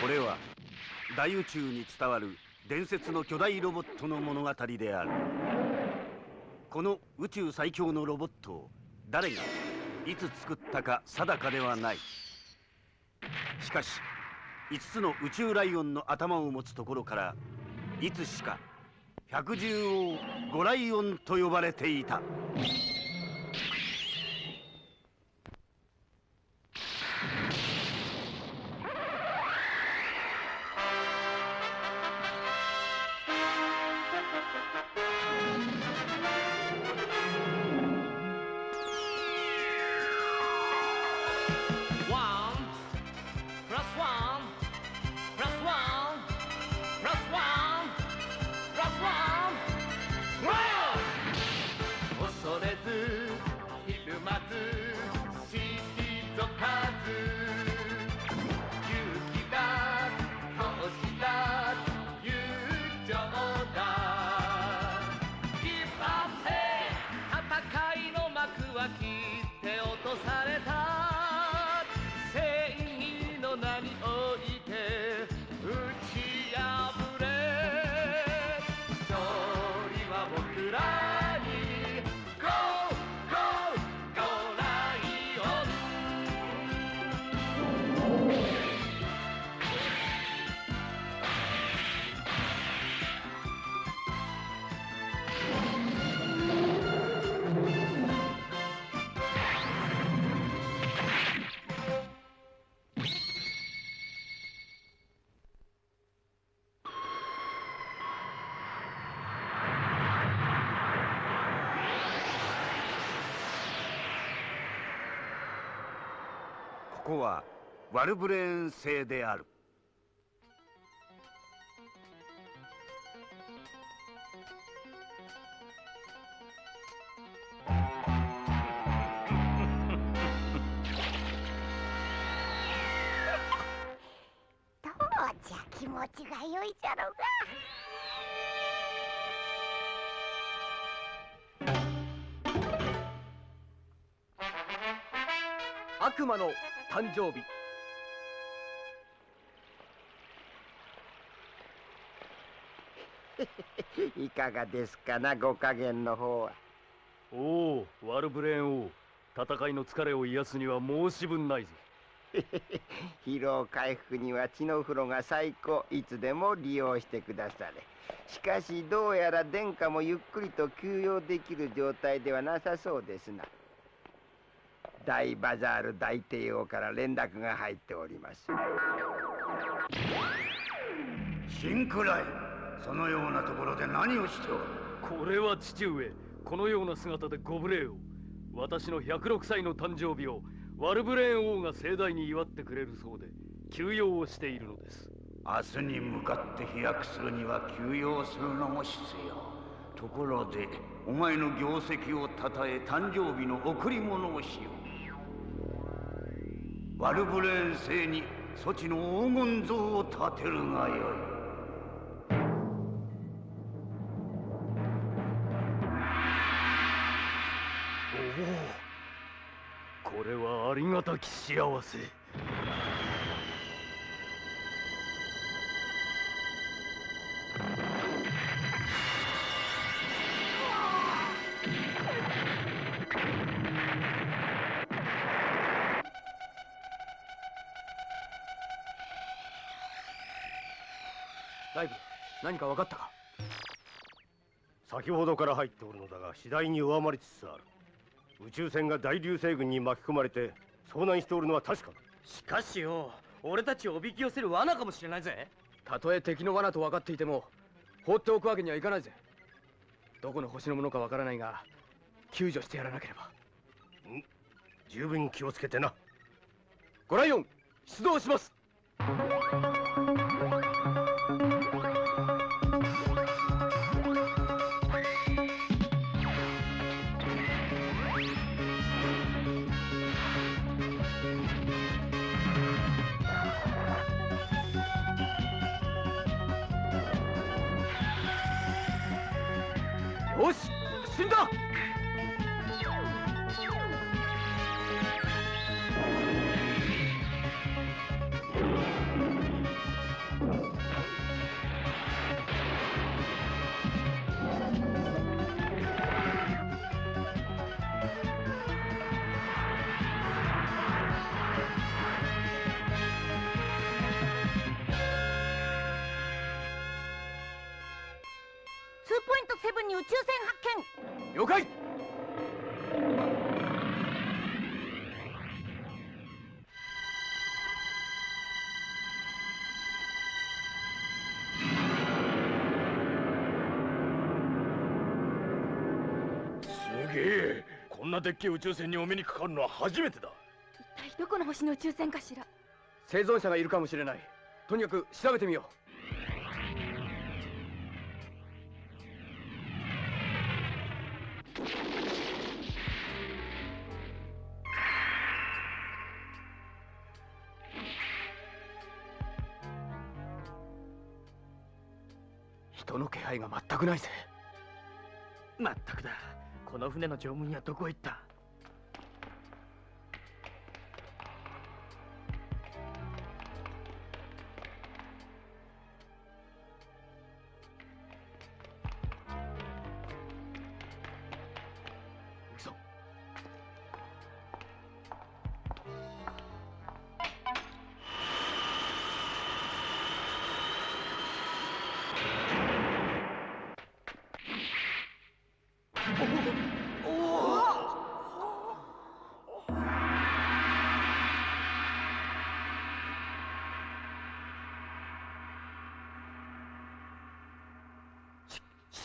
これは大宇宙に伝わる伝説の巨大ロボットの物語であるこの宇宙最強のロボットを誰がいつ作ったか定かではないしかし5つの宇宙ライオンの頭を持つところからいつしか百獣王ゴライオンと呼ばれていた。ここはワルブレーン星である どうじゃ気持ちが良いじゃろうが。悪魔の誕生日。いかがですかなご加減の方は。おおワルブレーン王。戦いの疲れを癒すには申し分ないぞ 疲労回復には血の風呂が最高。いつでも利用してくだされ。しかしどうやら殿下もゆっくりと休養できる状態ではなさそうですな大バザール大帝王から連絡が入っております。シンクライそのようなところで何をしておる？これは父上このような姿でご無礼を。私の106歳の誕生日をワルブレーン王が盛大に祝ってくれるそうで休養をしているのです。明日に向かって飛躍するには休養するのも必要。ところでお前の業績をたたえ誕生日の贈り物をしようバルブレーン星に措置の黄金像を建てるがよい。おおこれはありがたき幸せ。何か分かったか？先ほどから入っておるのだが次第に弱まりつつある。宇宙船が大流星群に巻き込まれて遭難しておるのは確かだ。しかしよ俺たちをおびき寄せる罠かもしれないぜ。たとえ敵の罠と分かっていても放っておくわけにはいかないぜ。どこの星のものか分からないが救助してやらなければ。十分気をつけてな。ゴライオン出動します了解。すげえ。こんなでっけえ宇宙船にお目にかかるのは初めてだ。一体どこの星の宇宙船かしら。生存者がいるかもしれない。とにかく調べてみよう人の気配が全くないぜ。全くだ。この船の乗務員はどこへ行った？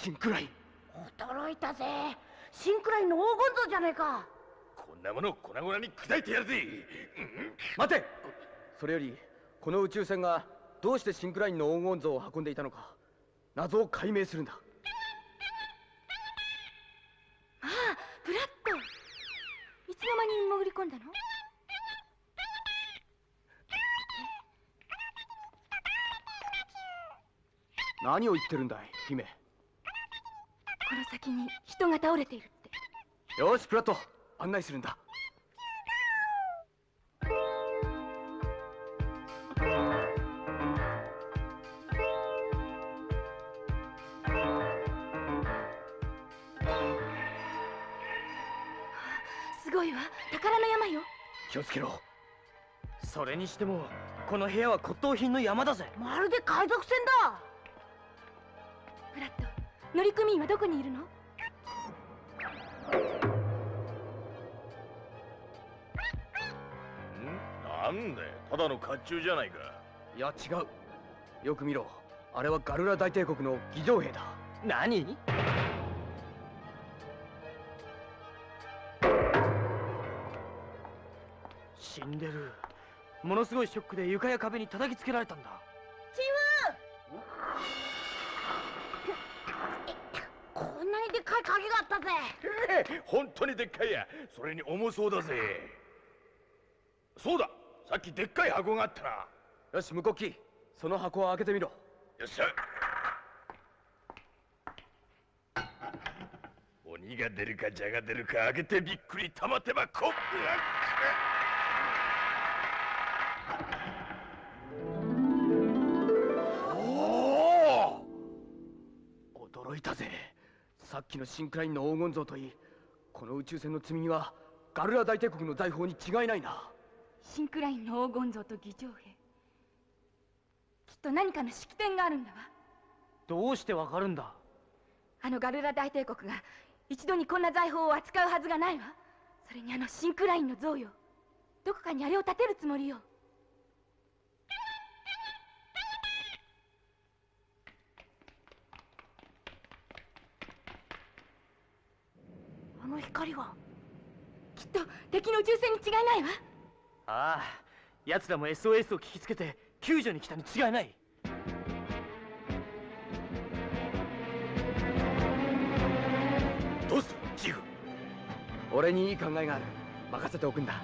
シンクライン驚いたぜ。シンクラインの黄金像じゃねえか。こんなもの粉々に砕いてやるぜ。待て。それよりこの宇宙船がどうしてシンクラインの黄金像を運んでいたのか謎を解明するんだ。ああブラッド。いつの間に潜り込んだの？何を言ってるんだい姫この先に人が倒れているって。よしプラット。案内するんだ。すごいわ。宝の山よ。気をつけろ。それにしてもこの部屋は骨董品の山だぜ。まるで海賊船だ。ブラッド乗組員はどこにいるの？なんだよ。ただの甲冑じゃないか。いや違う。よく見ろ。あれはガルラ大帝国の儀仗兵だ。何？死んでる。ものすごいショックで床や壁に叩きつけられたんだっかい鍵があったぜ。本当にでっかいや。それに重そうだぜ。そうだ。さっきでっかい箱があったな。よし向こうきその箱を開けてみろ。よっしゃ。鬼が出るか蛇が出るか開けてびっくり。玉手箱おお驚いたぜ。さっきのシンクラインの黄金像といいこの宇宙船の積み荷はガルラ大帝国の財宝に違いないな。シンクラインの黄金像と儀仗兵。きっと何かの式典があるんだわ。どうしてわかるんだ？あのガルラ大帝国が一度にこんな財宝を扱うはずがないわ。それにあのシンクラインの像よ。どこかにあれを建てるつもりよあの光はきっと敵の宇宙船に違いないわ。ああ奴らも SOS を聞きつけて救助に来たに違いない。どうするチーフ俺にいい考えがある。任せておくんだ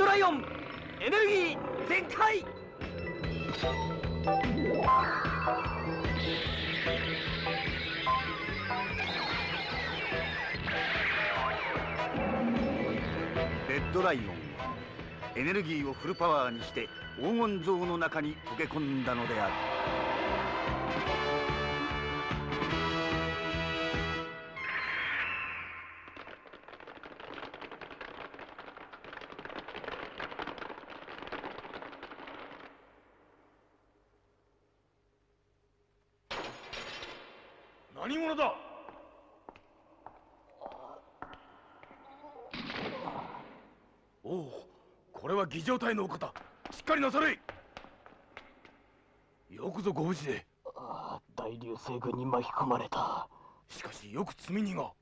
ドライオンエネルギー全開。レッドライオンはエネルギーをフルパワーにして黄金像の中に溶け込んだのである。何者だ？おおこれは儀仗隊のお方。しっかりなされ。よくぞご無事で。ああ大流星群に巻き込まれた。しかしよく積み荷が。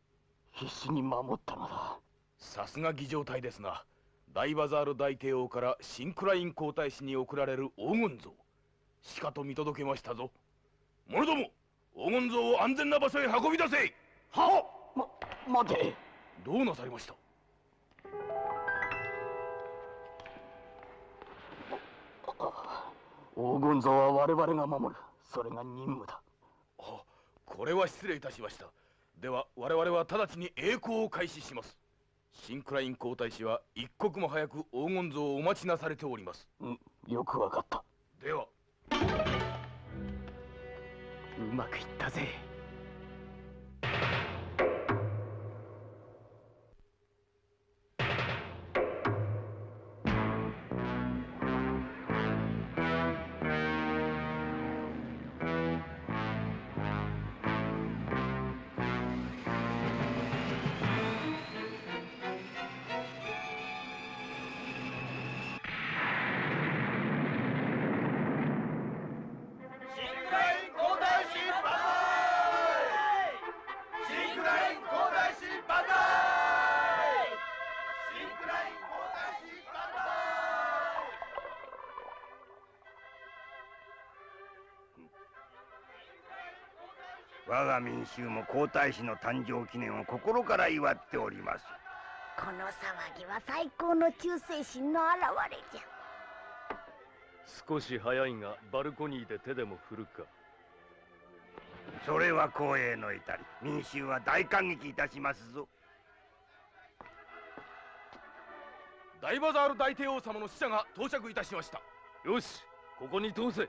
必死に守ったのだ。さすが儀仗隊ですな。大バザール大帝王からシンクライン皇太子に贈られる黄金像。しかと見届けましたぞ。者ども黄金像を安全な場所へ運び出せ。はま待て。どうなさいました？黄金像は我々が守る。それが任務だ。あこれは失礼いたしました。では我々は直ちに栄光を開始します。シンクライン皇太子は一刻も早く黄金像をお待ちなされております。うんよくわかった。ではまくいったぜ。我が民衆も皇太子の誕生記念を心から祝っております。この騒ぎは最高の忠誠心の表れじゃ。少し早いがバルコニーで手でも振るか。それは光栄の至り。民衆は大感激いたしますぞ。大バザール大帝王様の使者が到着いたしました。よしここに通せ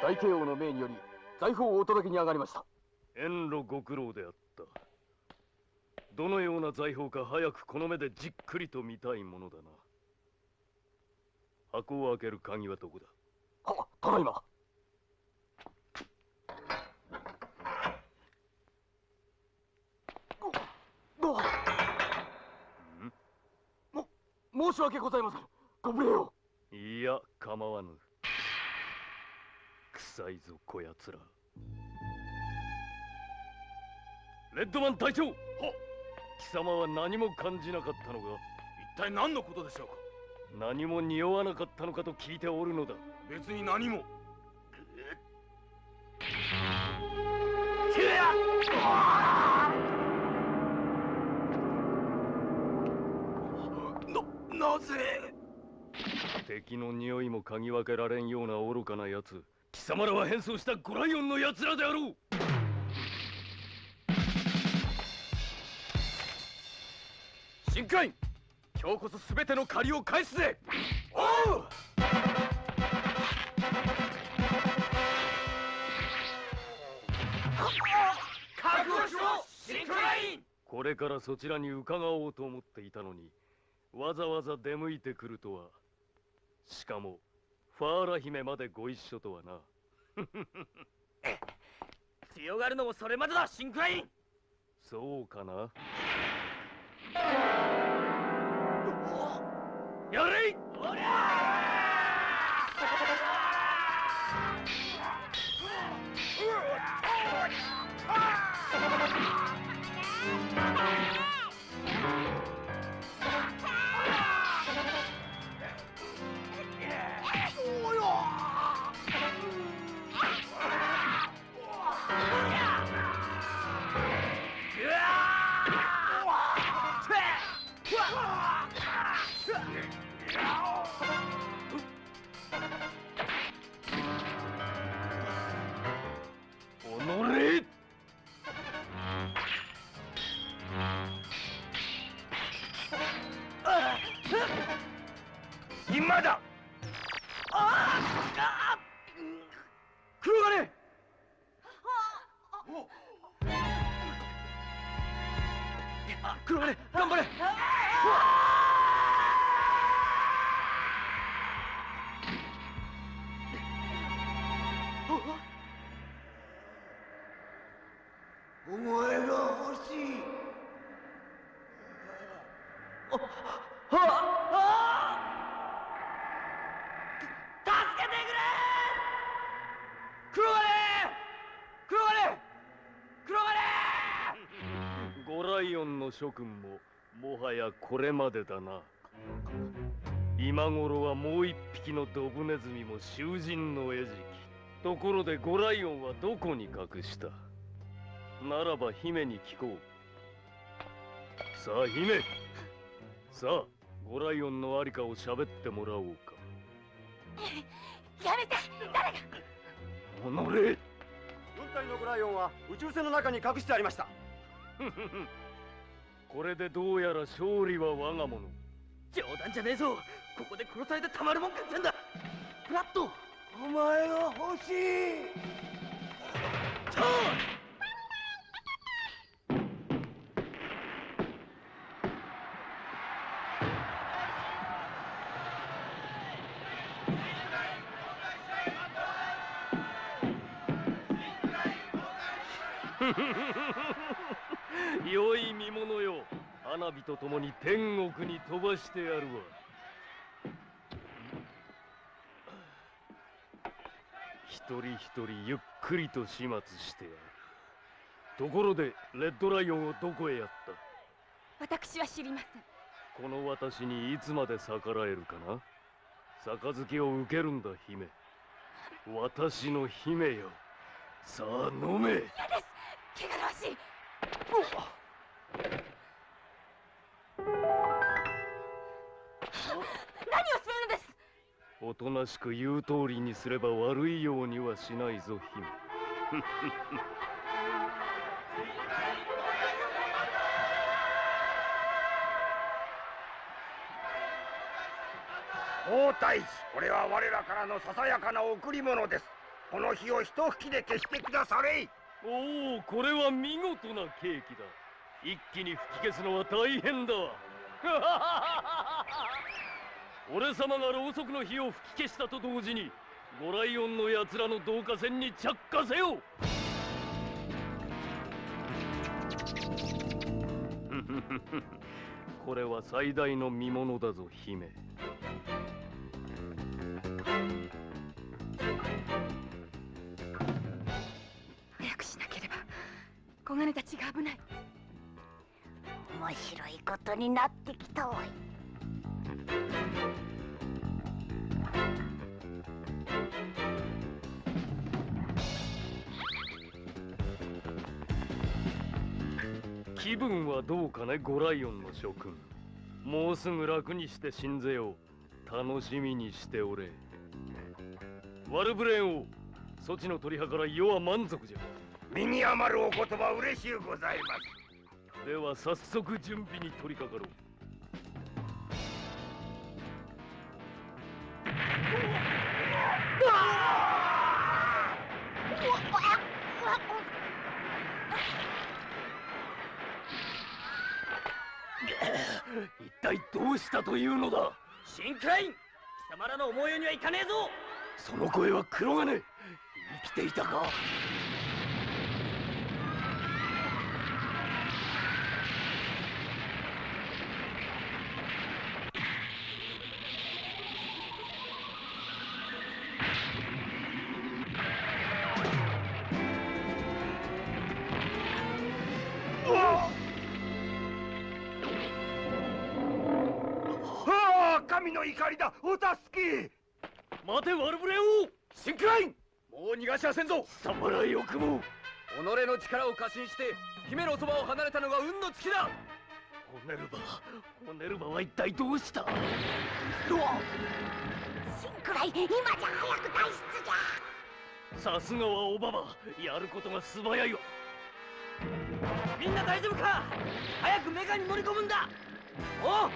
大帝王の命により財宝をお届けに上がりました。遠路ご苦労であった。どのような財宝か早くこの目でじっくりと見たいものだな。箱を開ける鍵はどこだ？はただいま。ごごも申し訳ございません。ご無礼を。いや構わぬ臭いぞこやつら。レッドマン隊長！は貴様は何も感じなかったのか？一体何のことでしょうか？何も匂わなかったのかと聞いておるのだ。別に何も。な、なぜ？敵の匂いも嗅ぎ分けられんような愚かな奴。貴様らは変装したゴライオンの奴らであろう。シンクライン今日こそ全ての借りを返すぜ。おう。覚悟しろシンクラインこれからそちらに伺おうと思っていたのにわざわざ出向いてくるとは。しかもファーラ姫までご一緒とはな。強がるのもそれまでだシンクライン。そうかな。やれいおりお黒金黒金黒金ゴライオンの諸君ももはやこれまでだな今頃はもう一匹のドブネズミも囚人の餌食ところでゴライオンはどこに隠したならば姫に聞こうさあ姫さあゴライオンのありかを喋ってもらおうかやめて誰が。おのれ軍隊のゴライオンは宇宙船の中に隠してありました。これでどうやら勝利は我が物。冗談じゃねえぞ。ここで殺されてたまるもんかってんだ。フラット。お前が欲しいと共に天国に飛ばしてやるわ。一人一人ゆっくりと始末してやる。ところでレッドライオンをどこへやった？私は知りません。この私にいつまで逆らえるかな？杯を受けるんだ姫。私の姫よ。さあ飲め。嫌です。汚らわしいですおとなしく言う通りにすれば悪いようにはしないぞ姫王太子これは我らからのささやかな贈り物です。この火を一吹きで消してくだされおおこれは見事なケーキだ。一気に吹き消すのは大変だ俺様がろうそくの火を吹き消したと同時にゴライオンの奴らの導火線に着火せよ。これは最大の見物だぞ姫。早くしなければ小金たちが危ない。面白いことになってきたわい。気分はどうかねゴライオンの諸君。もうすぐ楽にして死んぜよ楽しみにしておれ。ワルブレーン王措置の取り計らい世は満足じゃ。身に余るお言葉嬉しゅうございます。では早速準備に取り掛かろう体どうしたというのだ？シンクライン貴様らの思うようにはいかねえぞ。その声は黒金。生きていたか？神の怒りだ。お助け待てワルブレシンクラインもう逃がしはせんぞ。貴様らよくも己の力を過信して姫のそばを離れたのが運の尽きだ。ホネルバホネルバは一体どうした？シンクライ今じゃ早く脱出じゃ。さすがはオバマやることが素早いわ。みんな大丈夫か？早くメガに乗り込むんだ。おう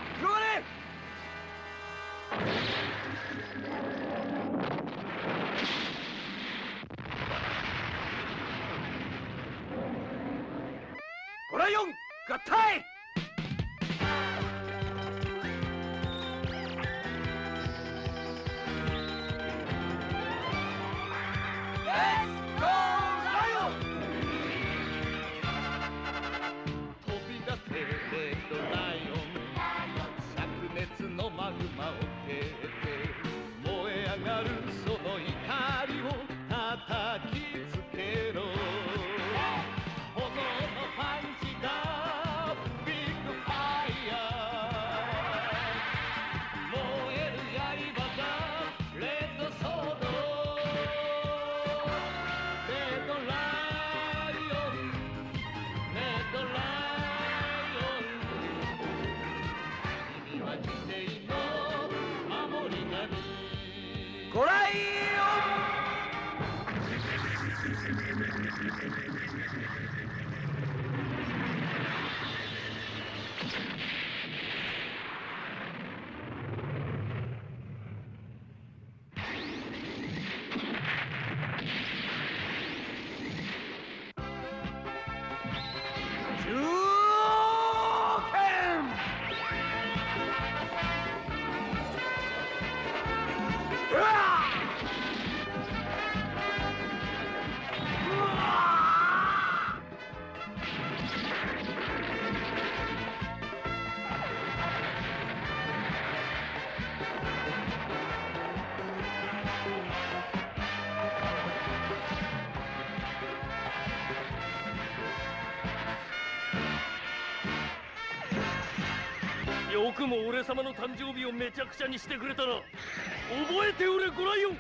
飛び出せレドライオン。灼熱のマグマを head. 神ごよくも俺様の誕生日をめちゃくちゃにしてくれたな覚えておれゴライオン！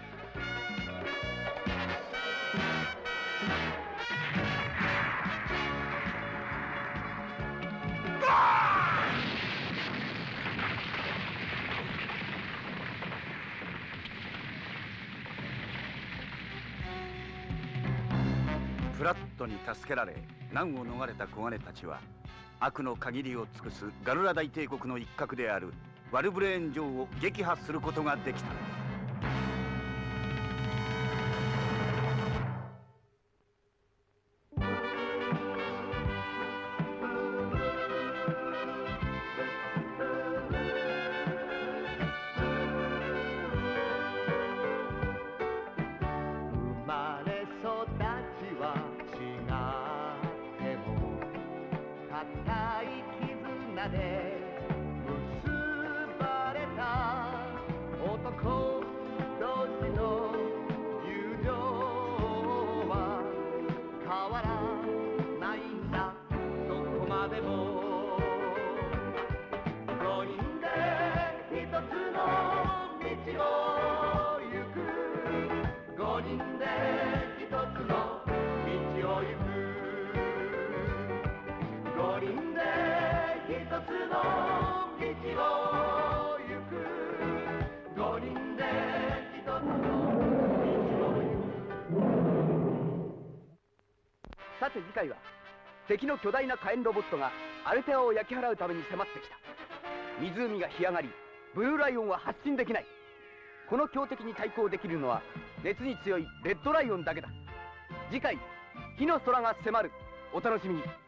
フラットに助けられ難を逃れた小金たちは悪の限りを尽くすガルラ大帝国の一角であるワルブレーン城を撃破することができた。次回は敵の巨大な火炎ロボットがアルテアを焼き払うために迫ってきた。湖が干上がりブルーライオンは発進できない。この強敵に対抗できるのは熱に強いレッドライオンだけだ。次回火の空が迫る。お楽しみに。